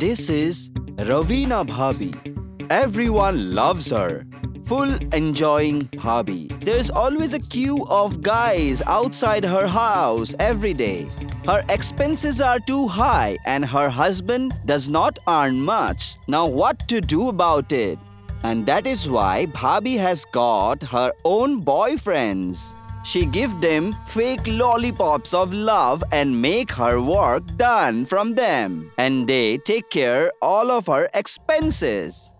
This is Ravina Bhabi. Everyone loves her. Full enjoying Bhabi. There's always a queue of guys outside her house every day. Her expenses are too high and her husband does not earn much. Now, what to do about it? And that is why Bhabi has got her own boyfriends. She give them fake lollipops of love and make her work done from them. And they take care all of her expenses.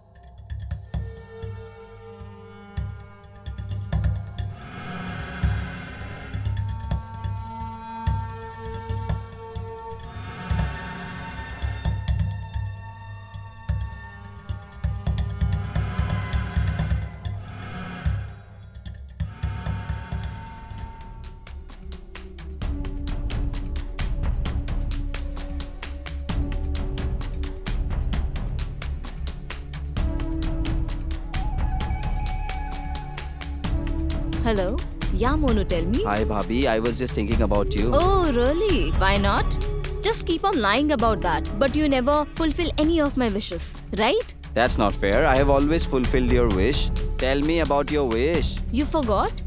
Hello? Yeah, Monu, tell me. Hi Bhabi, I was just thinking about you. Oh, really? Why not? Just keep on lying about that, but you never fulfill any of my wishes, right? That's not fair. I have always fulfilled your wish. Tell me about your wish. You forgot?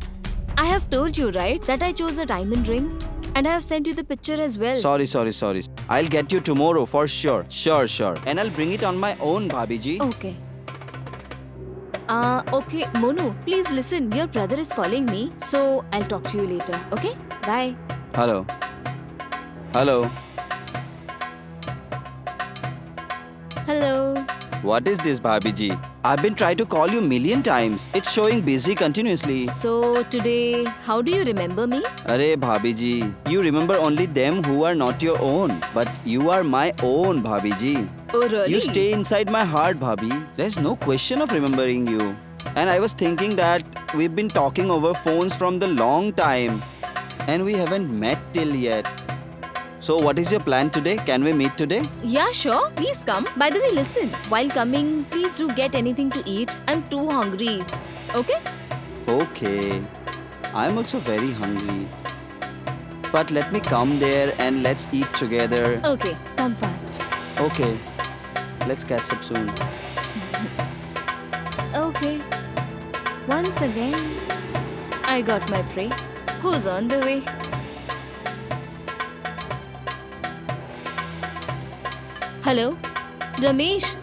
I have told you, right, that I chose a diamond ring and I have sent you the picture as well. Sorry, sorry, sorry. I'll get you tomorrow for sure. Sure, sure. And I'll bring it on my own, Bhabiji. Okay. Uh, okay, Monu, please listen. Your brother is calling me, so I'll talk to you later, okay? Bye. Hello. Hello. Hello. What is this, Bhabiji? I've been trying to call you million times. It's showing busy continuously. So, today, how do you remember me? Arey, Bhabiji, you remember only them who are not your own. But you are my own, Bhabiji. Oh, really? You stay inside my heart, Bhabhi. There's no question of remembering you. And I was thinking that we've been talking over phones from the long time. And we haven't met till yet. So what is your plan today? Can we meet today? Yeah, sure. Please come. By the way, listen. While coming, please do get anything to eat. I'm too hungry. Okay? Okay. I'm also very hungry. But let me come there and let's eat together. Okay, come fast. Okay. Let's catch up soon. Okay. Once again, I got my prey. Who's on the way? Hello? Ramesh,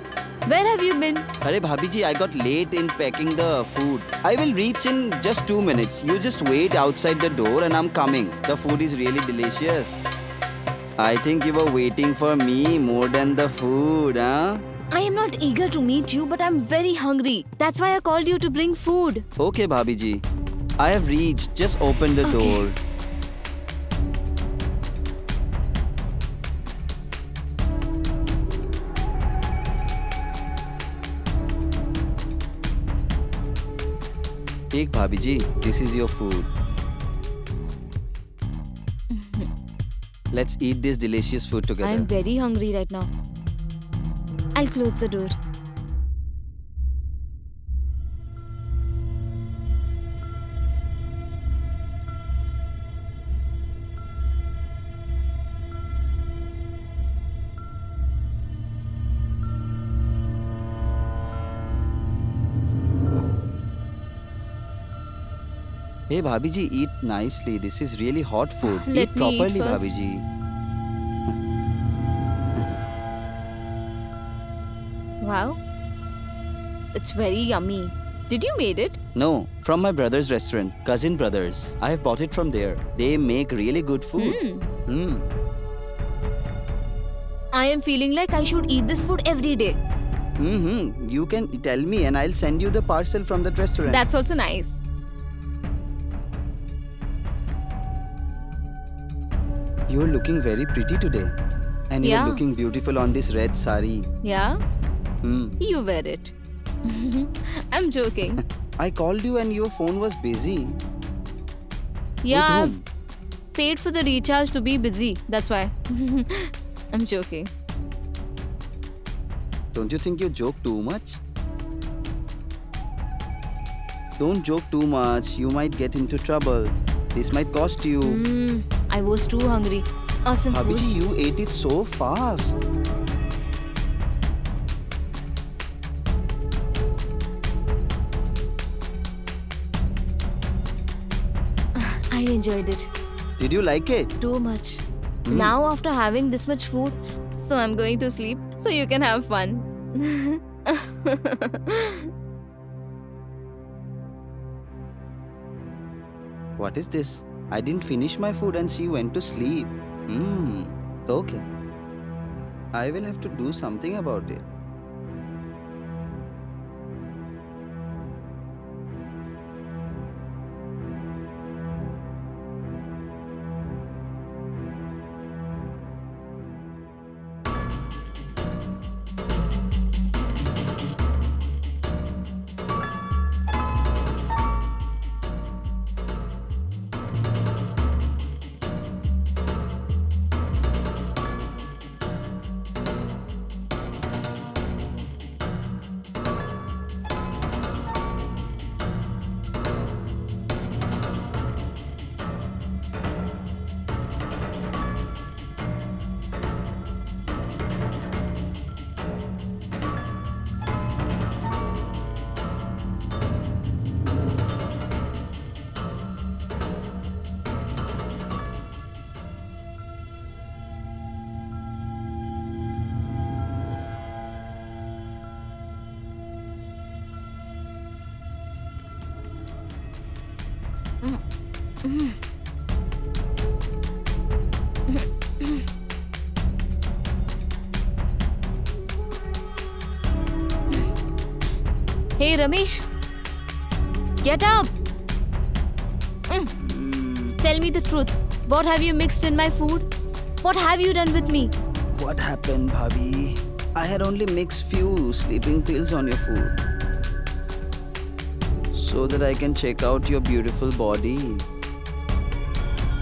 where have you been? Arey Bhabiji, I got late in packing the food. I will reach in just two minutes. You just wait outside the door and I'm coming. The food is really delicious. I think you were waiting for me more than the food, huh? I am not eager to meet you, but I'm very hungry. That's why I called you to bring food. Okay, Bhabiji. I have reached. Just open the Okay. door. Take Bhabiji. This is your food. Let's eat this delicious food together. I'm very hungry right now. I'll close the door. Hey Bhabiji, eat nicely. This is really hot food. Let eat eat properly, first. Bhabiji. Wow. It's very yummy. Did you made it? No, from my brother's restaurant, Cousin Brothers. I have bought it from there. They make really good food. Hmm. Mm. I am feeling like I should eat this food every day. Mm-hmm. You can tell me and I'll send you the parcel from that restaurant. That's also nice. You're looking very pretty today. And Yeah. you're looking beautiful on this red sari. Yeah? Mm. You wear it. I'm joking. I called you and your phone was busy. Yeah, I've paid for the recharge to be busy. That's why. I'm joking. Don't you think you joke too much? Don't joke too much. You might get into trouble. This might cost you. Mm, I was too hungry. Awesome. Abhiji, you ate it so fast. I enjoyed it. Did you like it? Too much. Mm. Now after having this much food, so I'm going to sleep so you can have fun. what is this? I didn't finish my food and she went to sleep. Hmm. Okay. I will have to do something about it. Hey, Ramesh. Get up. Hmm. Tell me the truth. What have you mixed in my food? What have you done with me? What happened, Bhabhi? I had only mixed few sleeping pills on your food. So that I can check out your beautiful body.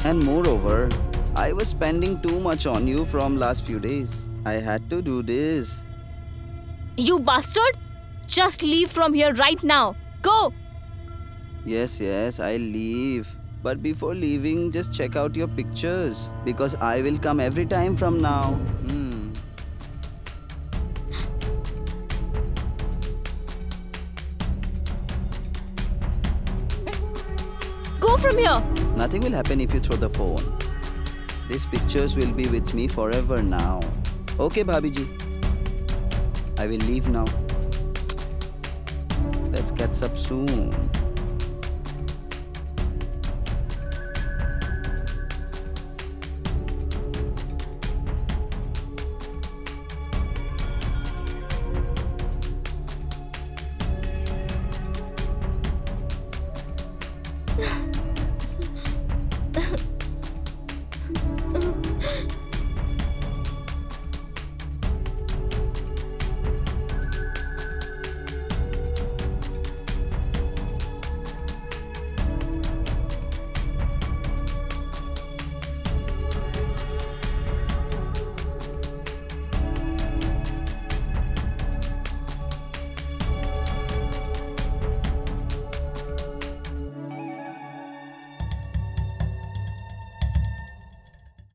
And moreover, I was spending too much on you from last few days. I had to do this. You bastard! Just leave from here right now. Go! Yes, yes, I'll leave. But before leaving, just check out your pictures. Because I will come every time from now. Hmm. Go from here! Nothing will happen if you throw the phone. These pictures will be with me forever now. Okay, Bhabiji. I will leave now. Catch up soon.